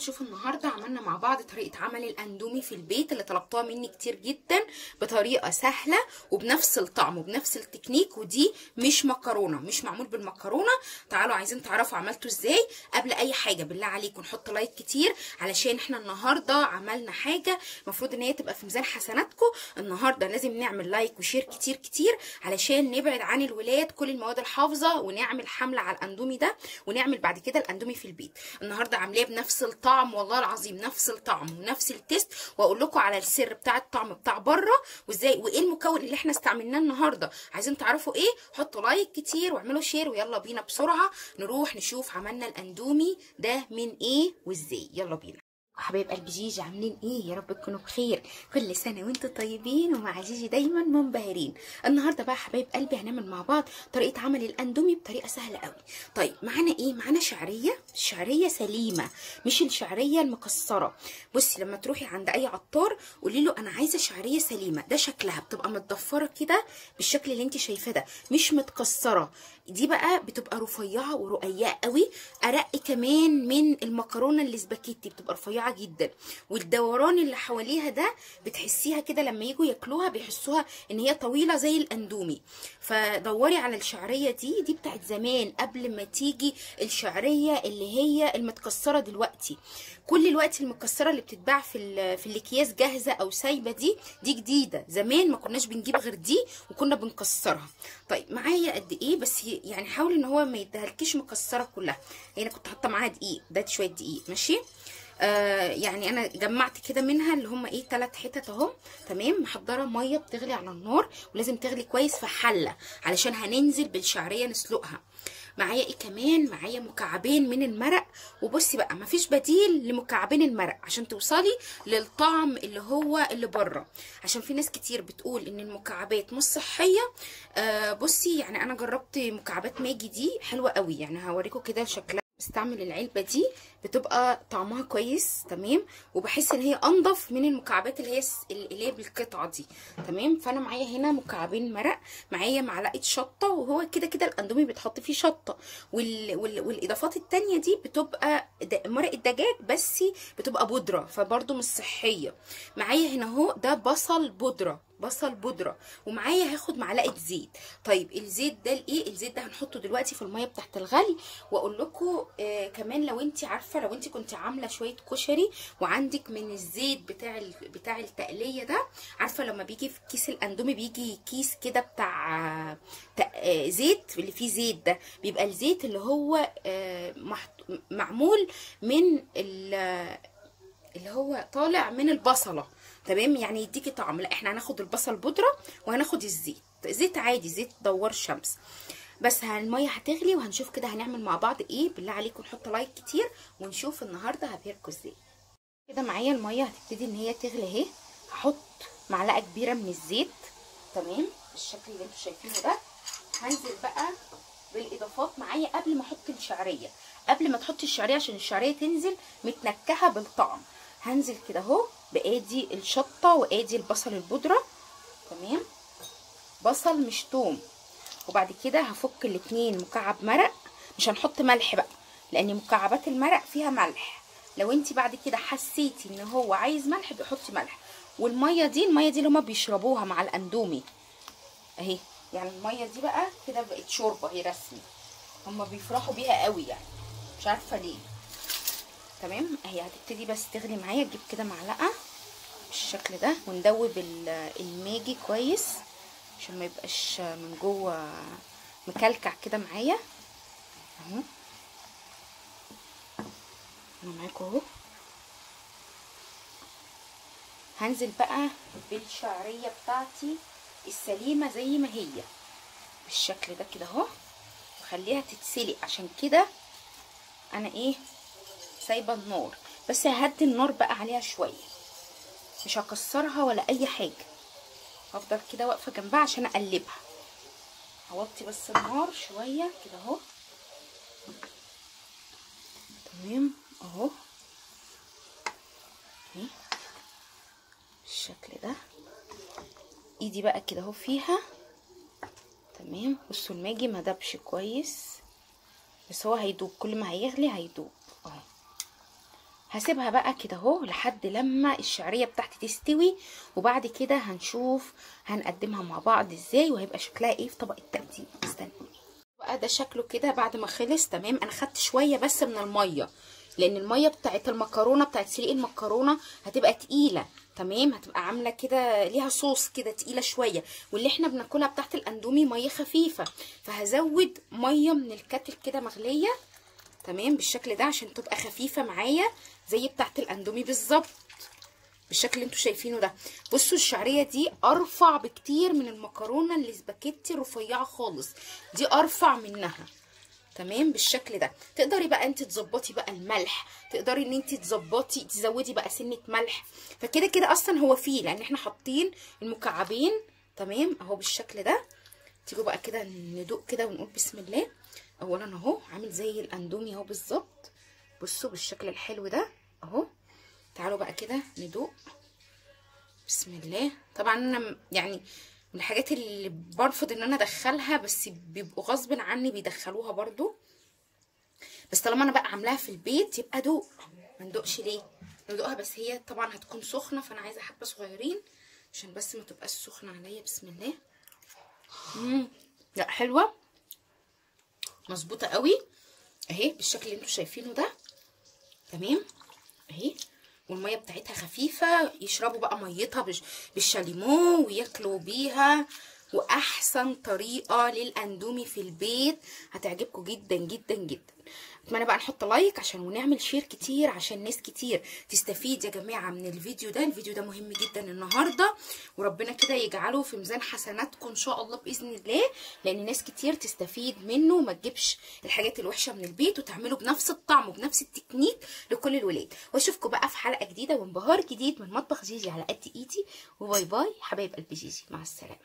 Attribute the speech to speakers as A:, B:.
A: نشوف النهارده عملنا مع بعض طريقة عمل الأندومي في البيت اللي طلبتوها مني كتير جدا بطريقة سهلة وبنفس الطعم وبنفس التكنيك ودي مش مكرونة مش معمول بالمكرونة. تعالوا عايزين تعرفوا عملته إزاي. قبل أي حاجة بالله عليكم نحط like كتير علشان إحنا النهارده عملنا حاجة المفروض إن هي تبقى في ميزان حسناتكم. النهارده لازم نعمل like و share كتير كتير علشان نبعد عن الولاد كل المواد الحافظة ونعمل حملة على الأندومي ده ونعمل بعد كده الأندومي في البيت. النهارده عاملاه بنفس الطعم والله العظيم نفس الطعم ونفس ال taste وأقول لكم على السر بتاع الطعم بتاع بره وإزاي وإيه المكون اللي إحنا استعملناه النهارده. عايزين تعرفوا إيه؟ حطوا like كتير واعملوا share ويلا بينا بسرعة نروح نشوف عملنا الأندومي ده من إيه وإزاي. يلا بينا. حبايب قلب جيجي عاملين إيه؟ يا رب تكونوا بخير. كل سنة وأنتم طيبين ومع جيجي دايما منبهرين. النهارده بقى حبايب قلبي هنعمل مع بعض طريقة عمل الأندومي بطريقة سهلة قوي. طيب معانا إيه؟ معانا شعرية شعرية سليمة مش الشعرية المكسرة. بصي لما تروحي عند أي عطار قولي له أنا عايزة شعرية سليمة. ده شكلها بتبقى متضفره كده بالشكل اللي انت شايفاه ده مش متكسرة. دي بقى بتبقى رفيعة ورقيقة قوي. أرق كمان من المكرونة الاسباجيتي بتبقى رفيعة جدا. والدوران اللي حواليها ده بتحسيها كده لما يجوا ياكلوها بيحسوها إن هي طويلة زي الأندومي. فدوري على الشعرية دي دي بتاعت زمان قبل ما تيجي الشعرية اللي هي المتكسرة دلوقتي. كل الوقت المكسره اللي بتتباع في في الأكياس جاهزة أو سايبة دي دي جديدة. زمان ما كناش بنجيب غير دي وكنا بنكسرها. طيب معايا قد إيه؟ بس يعني حاول إن هو ما يديهالكيش مكسرة كلها. يعني كنت حاطة معاها دقيق ده شوية دقيق ماشي؟ آه يعني أنا جمعت كده منها اللي هم إيه ثلاث حتت أهو. تمام؟ محضرة مية بتغلي على النار ولازم تغلي كويس في حلة علشان هننزل بالشعرية نسلقها. معايا إيه كمان؟ معايا مكعبين من المرق. وبصي بقى مفيش بديل لمكعبين المرق عشان توصلي للطعم اللي هو اللي بره. عشان في ناس كتير بتقول إن المكعبات مش صحية. آه بصي يعني أنا جربت مكعبات ماجي دي حلوة قوي. يعني هوريكم كده شكلها بستعمل العلبة دي بتبقى طعمها كويس تمام؟ وبحس إن هي أنضف من المكعبات اللي هي اللي هي بالقطعة دي تمام؟ فأنا معايا هنا مكعبين مرق معايا معلقة شطة وهو كده كده الأندومي بيتحط فيه شطة. وال... وال... والإضافات التانية دي بتبقى مرق الدجاج بس بتبقى بودرة فبرضه مش صحية. معايا هنا أهو ده بصل بودرة. بصل بودرة ومعايا هاخد معلقة زيت طيب الزيت ده الايه الزيت ده هنحطه دلوقتي في المية بتاعت الغلي وأقول لكم آه كمان لو انت عارفة لو انت كنت عاملة شوية كشري وعندك من الزيت بتاع. بتاع التقلية ده عارفة لما بيجي في كيس الأندومي بيجي كيس كده بتاع تق... آه زيت اللي فيه زيت ده بيبقى الزيت اللي هو آه. معمول من اللي هو طالع من البصلة تمام؟ يعني يديكي طعم. لا إحنا هناخد البصل بودرة وهناخد الزيت. زيت عادي زيت دوار شمس. بس المية هتغلي وهنشوف كده هنعمل مع بعض إيه. بالله عليكم نحط لايك كتير ونشوف النهارده هبهركم إزاي. كده معايا المية هتبتدي ان هي تغلي اهي. هحط معلقة كبيرة من الزيت. تمام؟ بالشكل اللي أنتوا شايفينه ده. هنزل بقى بالإضافات معايا قبل ما أحط الشعرية. قبل ما تحطي الشعرية عشان الشعرية تنزل متنكهة بالطعم. هنزل كده اهو. بآدي الشطة وآدي البصل البودرة. تمام؟ بصل مش توم. وبعد كده هفك الاتنين مكعب مرق. مش هنحط ملح بقى لأن مكعبات المرق فيها ملح. لو انت بعد كده حسيتي إن هو عايز ملح بيحطي ملح. والمية دي المية دي اللي هما بيشربوها مع الأندومي. أهي يعني المية دي بقى كده بقت شوربة هي رسمي. هما بيفرحوا بيها قوي يعني. مش عارفة ليه. تمام؟ اهي هتبتدي بس تغلي معايا أجيب كده معلقة بالشكل ده وندوب الماجي كويس عشان ما يبقاش من جوه مكلكع كده معايا. اهو. أنا معاكم أهو. هنزل بقى بالشعرية بتاعتي السليمة زي ما هي بالشكل ده كده أهو. وخليها تتسلق عشان كده أنا إيه سايبة النار بس ههدي النار بقى عليها شوية. مش هكسرها ولا أي حاجة. هفضل كده واقفة جنبها عشان أقلبها. هوطي بس النار شوية كده أهو. تمام أهو. بالشكل ده. إيدي بقى كده أهو فيها. تمام. بصوا الماجي ما دبش كويس. بس هو هيدوب. كل ما هيغلي هيدوب. أهو. هسيبها بقى كده اهو لحد لما الشعرية بتاعتي تستوي وبعد كده هنشوف هنقدمها مع بعض إزاي وهيبقى شكلها إيه في طبق التقديم. استنى بقى ده شكله كده بعد ما خلص تمام؟ أنا خدت شوية بس من المية لأن المية بتاعت المكرونة بتاعت سليق المكرونة هتبقى تقيلة تمام؟ هتبقى عاملة كده ليها صوص كده تقيلة شوية واللي إحنا بناكلها بتاعت الاندومي مية خفيفة. فهزود مية من الكاتل كده مغلية تمام؟ بالشكل ده عشان تبقى خفيفة معايا. زي بتاعت الاندومي بالظبط. بالشكل اللي أنتوا شايفينه ده. بصوا الشعرية دي ارفع بكتير من المكرونة الاسباجيتي الرفيعه خالص. دي ارفع منها. تمام؟ بالشكل ده. تقدري بقى انت تظبطي بقى الملح. تقدري ان انت تظبطي تزودي بقى سنة ملح. فكده كده أصلا هو فيه لأن إحنا حاطين المكعبين. تمام؟ اهو بالشكل ده. تيجوا بقى كده ندوق كده ونقول بسم الله. اولا اهو عامل زي الاندومي اهو بالظبط. بصوا بالشكل الحلو ده. اهو. تعالوا بقى كده ندوق. بسم الله. طبعا أنا يعني من الحاجات اللي برفض إن أنا أدخلها بس بيبقوا غصب عني بيدخلوها برضو. بس طالما أنا بقى عاملاها في البيت يبقى دوق ما ندوقش ليه؟ ندوقها بس هي طبعا هتكون سخنة فأنا عايزة حبة صغيرين عشان بس ما تبقاش سخنة عليا. بسم الله. امم لا حلوة. مظبوطة قوي. أهي بالشكل اللي أنتوا شايفينه ده. تمام. اهي والمية بتاعتها خفيفة يشربوا بقى ميتها بالشاليمو وياكلوا بيها. وأحسن طريقة للأندومي في البيت. هتعجبكم جدا جدا جدا. أتمنى بقى نحط like عشان ونعمل share كتير عشان ناس كتير تستفيد يا جماعة من الفيديو ده. الفيديو ده مهم جدا النهارده وربنا كده يجعله في ميزان حسناتكم إن شاء الله بإذن الله لأن ناس كتير تستفيد منه. وما تجيبش الحاجات الوحشة من البيت وتعمله بنفس الطعم وبنفس التكنيك لكل الولاد. وأشوفكم بقى في حلقة جديدة وانبهار جديد من مطبخ جيجي على قد إيدي. و bye bye حبايب قلب جيجي. مع السلامة.